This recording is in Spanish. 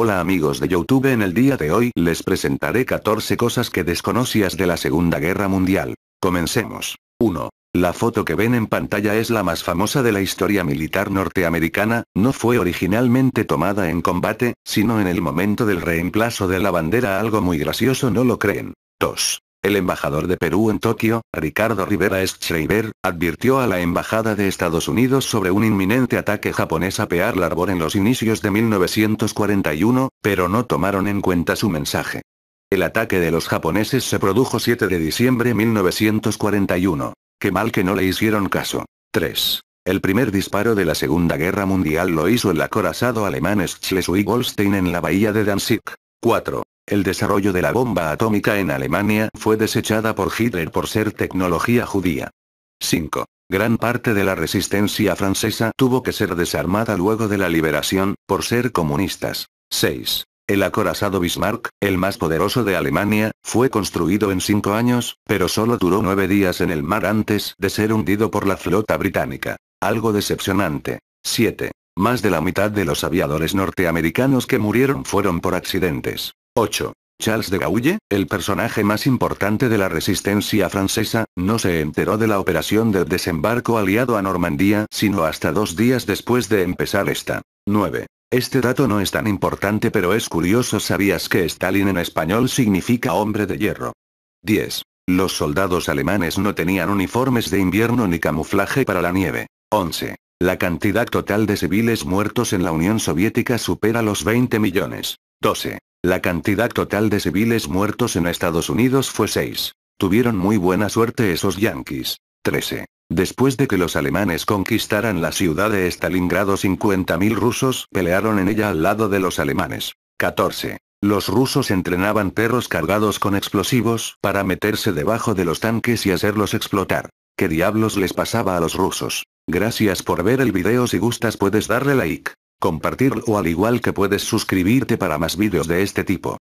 Hola amigos de Youtube en el día de hoy les presentaré 14 cosas que desconocías de la Segunda Guerra Mundial. Comencemos. 1. La foto que ven en pantalla es la más famosa de la historia militar norteamericana, no fue originalmente tomada en combate, sino en el momento del reemplazo de la bandera algo muy gracioso no lo creen. 2. El embajador de Perú en Tokio, Ricardo Rivera Schreiber, advirtió a la embajada de Estados Unidos sobre un inminente ataque japonés a Pearl Harbor en los inicios de 1941, pero no tomaron en cuenta su mensaje. El ataque de los japoneses se produjo 7 de diciembre de 1941. Qué mal que no le hicieron caso. 3. El primer disparo de la Segunda Guerra Mundial lo hizo el acorazado alemán Schleswig-Holstein en la bahía de Danzig. 4. El desarrollo de la bomba atómica en Alemania fue desechada por Hitler por ser tecnología judía. 5. Gran parte de la resistencia francesa tuvo que ser desarmada luego de la liberación, por ser comunistas. 6. El acorazado Bismarck, el más poderoso de Alemania, fue construido en cinco años, pero solo duró nueve días en el mar antes de ser hundido por la flota británica. Algo decepcionante. 7. Más de la mitad de los aviadores norteamericanos que murieron fueron por accidentes. 8. Charles de Gaulle, el personaje más importante de la resistencia francesa, no se enteró de la operación del desembarco aliado a Normandía sino hasta dos días después de empezar esta. 9. Este dato no es tan importante pero es curioso ¿sabías que Stalin en español significa hombre de hierro? 10. Los soldados alemanes no tenían uniformes de invierno ni camuflaje para la nieve. 11. La cantidad total de civiles muertos en la Unión Soviética supera los 20 millones. 12. La cantidad total de civiles muertos en Estados Unidos fue 6. Tuvieron muy buena suerte esos yanquis. 13. Después de que los alemanes conquistaran la ciudad de Stalingrado 50.000 rusos pelearon en ella al lado de los alemanes. 14. Los rusos entrenaban perros cargados con explosivos para meterse debajo de los tanques y hacerlos explotar. ¿Qué diablos les pasaba a los rusos? Gracias por ver el video si gustas puedes darle like compartirlo al igual que puedes suscribirte para más vídeos de este tipo.